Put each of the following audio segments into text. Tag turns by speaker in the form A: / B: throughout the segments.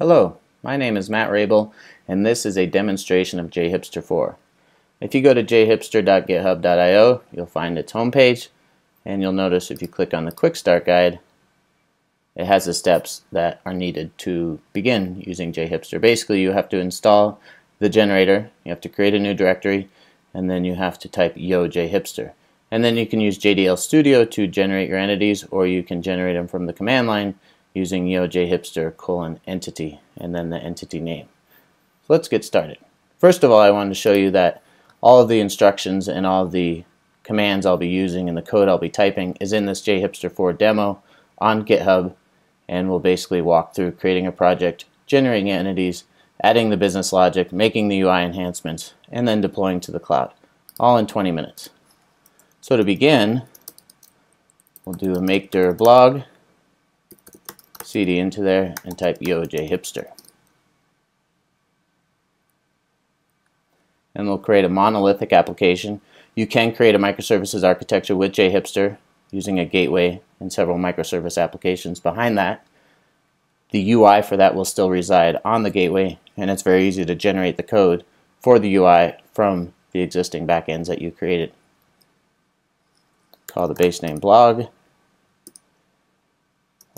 A: Hello, my name is Matt Raible and this is a demonstration of JHipster 4. If you go to jhipster.github.io you'll find its homepage and you'll notice if you click on the quick start guide it has the steps that are needed to begin using JHipster. Basically you have to install the generator, you have to create a new directory and then you have to type yo jhipster. And then you can use JDL Studio to generate your entities or you can generate them from the command line using yojhipster colon entity and then the entity name. So let's get started. First of all, I wanted to show you that all of the instructions and all of the commands I'll be using and the code I'll be typing is in this JHipster4 demo on GitHub and we'll basically walk through creating a project, generating entities, adding the business logic, making the UI enhancements, and then deploying to the cloud, all in 20 minutes. So to begin, we'll do a make dir blog cd into there and type yojhipster. And we'll create a monolithic application. You can create a microservices architecture with jhipster using a gateway and several microservice applications behind that. The UI for that will still reside on the gateway and it's very easy to generate the code for the UI from the existing backends that you created. Call the base name blog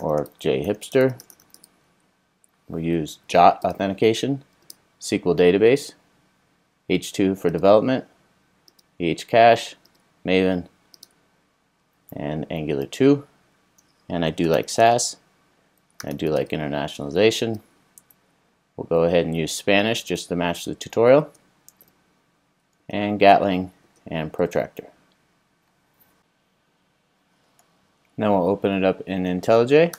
A: or JHipster. We'll use JOT authentication, SQL database, H2 for development, EHCache, Maven, and Angular 2. And I do like Sass. I do like internationalization. We'll go ahead and use Spanish just to match the tutorial. And Gatling and Protractor. Now we'll open it up in IntelliJ.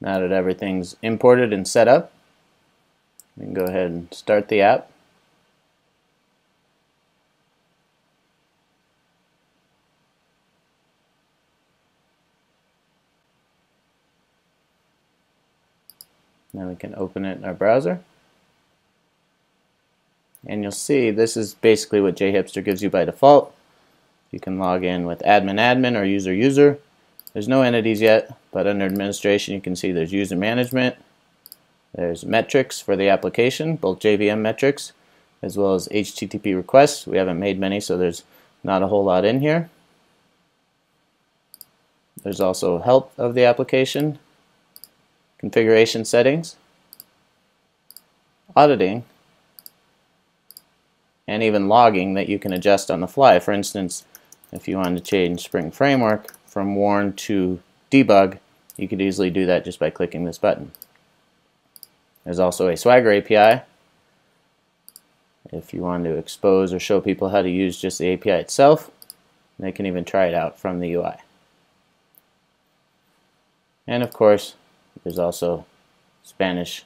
A: Now that everything's imported and set up, we can go ahead and start the app. Now we can open it in our browser and you'll see this is basically what JHipster gives you by default. You can log in with admin admin or user user. There's no entities yet, but under administration you can see there's user management, there's metrics for the application, both JVM metrics as well as HTTP requests. We haven't made many, so there's not a whole lot in here. There's also help of the application, configuration settings, auditing, and even logging that you can adjust on the fly. For instance, if you wanted to change Spring Framework from warn to debug, you could easily do that just by clicking this button. There's also a Swagger API if you want to expose or show people how to use just the API itself. They can even try it out from the UI. And of course, there's also Spanish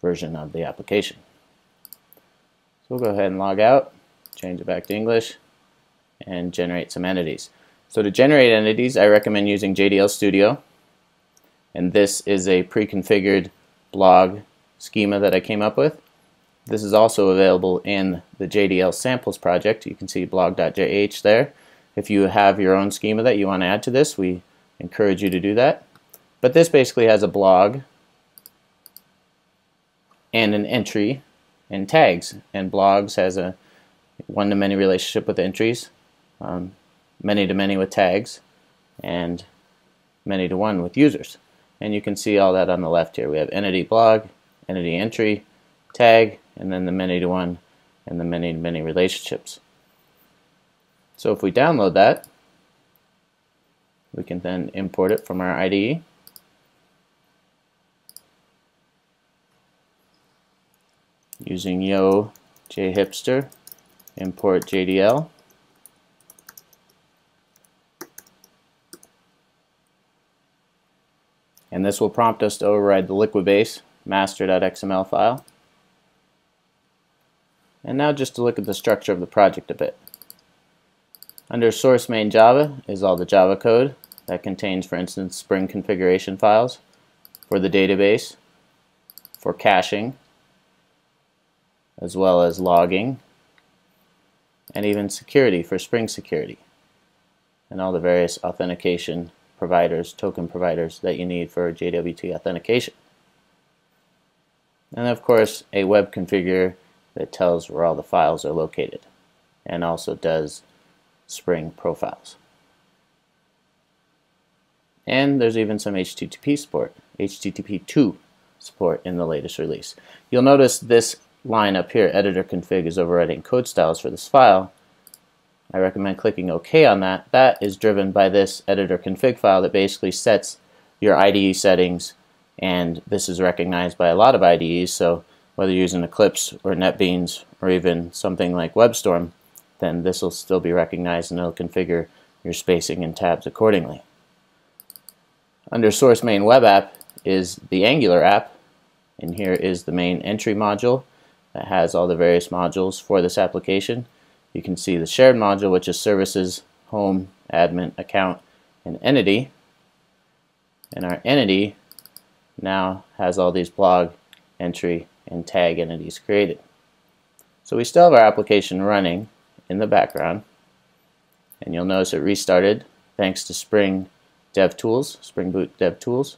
A: version of the application. We'll go ahead and log out, change it back to English, and generate some entities. So to generate entities, I recommend using JDL Studio. And this is a pre-configured blog schema that I came up with. This is also available in the JDL samples project. You can see blog.jh there. If you have your own schema that you want to add to this, we encourage you to do that. But this basically has a blog and an entry and tags. And blogs has a one-to-many relationship with entries, um, many-to-many with tags, and many-to-one with users. And you can see all that on the left here. We have entity blog, entity entry, tag, and then the many-to-one and the many-to-many relationships. So if we download that, we can then import it from our IDE. Using yo jhipster import JDL and this will prompt us to override the liquibase master.xml file. And now just to look at the structure of the project a bit. Under source main Java is all the Java code that contains for instance Spring configuration files for the database for caching as well as logging and even security for Spring Security and all the various authentication providers, token providers that you need for JWT authentication. And of course, a web configurator that tells where all the files are located and also does Spring profiles. And there's even some HTTP support, HTTP 2 support in the latest release. You'll notice this line up here, editor config is overriding code styles for this file. I recommend clicking OK on that. That is driven by this editor config file that basically sets your IDE settings and this is recognized by a lot of IDEs so whether you're using Eclipse or NetBeans or even something like WebStorm then this will still be recognized and it'll configure your spacing and tabs accordingly. Under source main web app is the Angular app and here is the main entry module that has all the various modules for this application. You can see the shared module which is services, home, admin, account, and entity. And our entity now has all these blog, entry, and tag entities created. So we still have our application running in the background and you'll notice it restarted thanks to Spring DevTools, Spring Boot DevTools.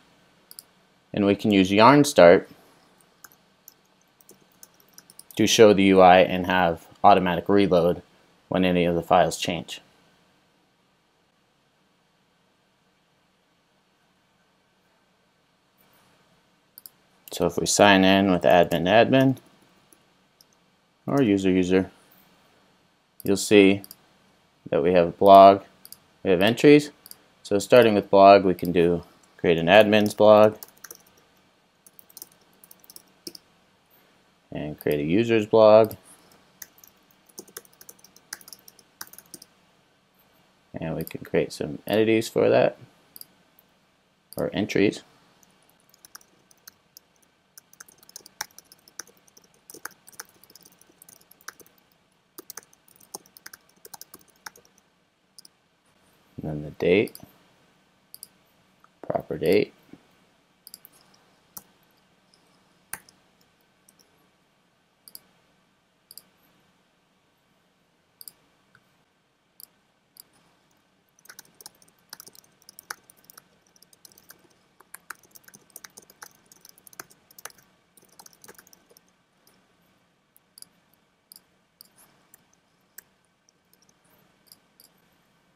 A: And we can use yarn start to show the UI and have automatic reload when any of the files change. So if we sign in with admin admin or user user, you'll see that we have a blog, we have entries, so starting with blog, we can do create an admin's blog and create a user's blog. And we can create some entities for that, or entries. And then the date proper date.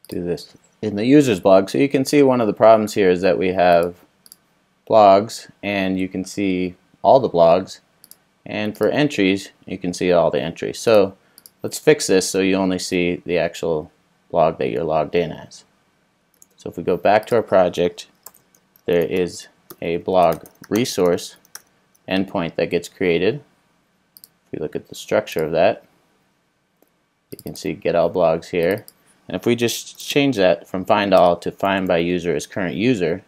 A: Do this in the users blog. So you can see one of the problems here is that we have blogs and you can see all the blogs. And for entries you can see all the entries. So let's fix this so you only see the actual blog that you're logged in as. So if we go back to our project there is a blog resource endpoint that gets created. If we look at the structure of that you can see get all blogs here and if we just change that from find all to find by user as current user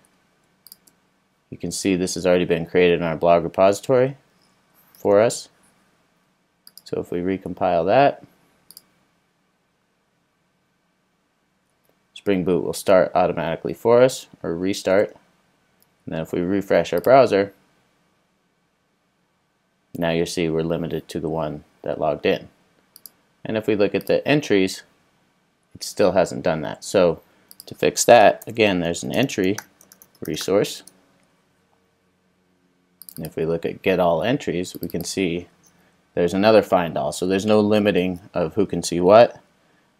A: you can see this has already been created in our blog repository for us. So if we recompile that, Spring Boot will start automatically for us, or restart. And then if we refresh our browser, now you see we're limited to the one that logged in. And if we look at the entries, it still hasn't done that. So to fix that, again, there's an entry resource. And if we look at get all entries, we can see there's another find all. So there's no limiting of who can see what.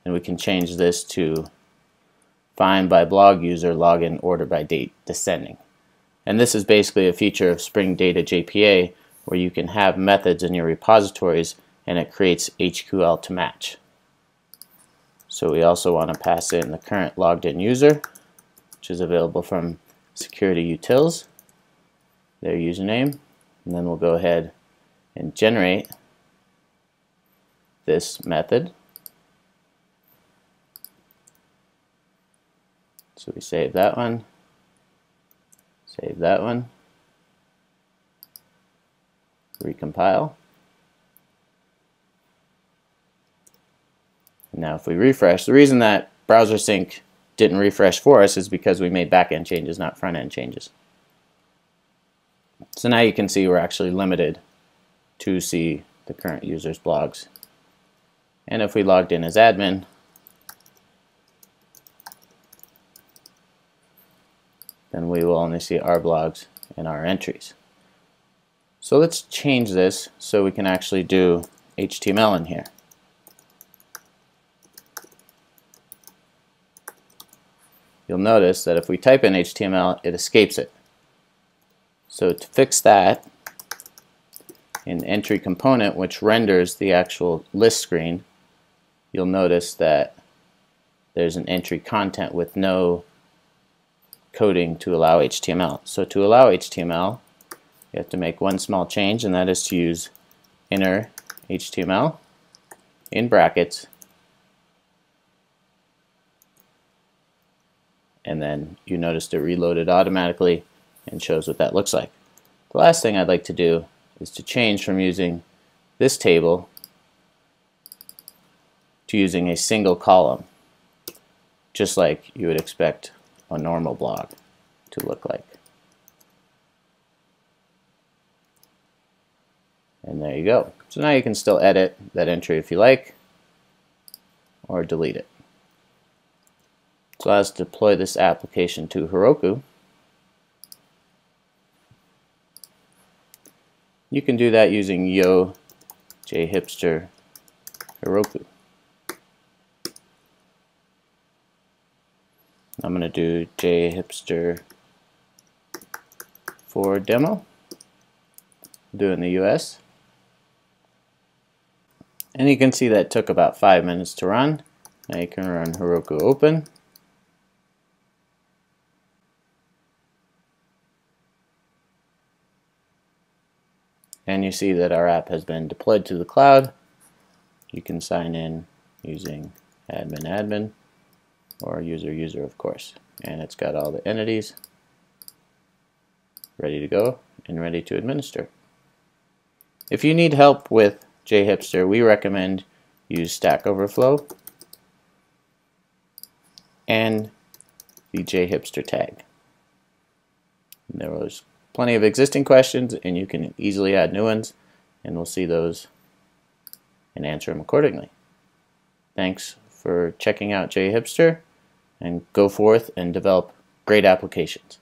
A: And we can change this to find by blog user login order by date descending. And this is basically a feature of Spring Data JPA where you can have methods in your repositories and it creates HQL to match. So we also want to pass in the current logged in user, which is available from Security Utils their username and then we'll go ahead and generate this method. So we save that one, save that one, recompile. Now if we refresh, the reason that browser sync didn't refresh for us is because we made backend changes, not front end changes. So now you can see we're actually limited to see the current user's blogs And if we logged in as admin, then we will only see our blogs and our entries. So let's change this so we can actually do HTML in here. You'll notice that if we type in HTML, it escapes it. So to fix that, in entry component, which renders the actual list screen, you'll notice that there's an entry content with no coding to allow HTML. So to allow HTML, you have to make one small change, and that is to use inner HTML in brackets, and then you noticed it reloaded automatically and shows what that looks like. The last thing I'd like to do is to change from using this table to using a single column, just like you would expect a normal blog to look like. And there you go. So now you can still edit that entry if you like, or delete it. So let's deploy this application to Heroku. You can do that using Yo jhipster Heroku. I'm going to do jhipster for demo. Do in the US. And you can see that took about five minutes to run. Now you can run Heroku open. And you see that our app has been deployed to the cloud. You can sign in using admin admin or user user of course. And it's got all the entities ready to go and ready to administer. If you need help with JHipster, we recommend use Stack Overflow and the JHipster tag. There was plenty of existing questions and you can easily add new ones and we'll see those and answer them accordingly. Thanks for checking out JHipster and go forth and develop great applications.